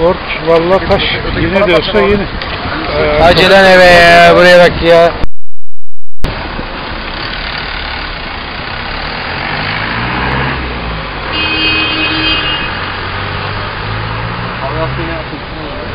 Ort valla taş yeni diyorsa yeni. Ee, Acelen eve ya buraya bak ya. Allah seni affetsin.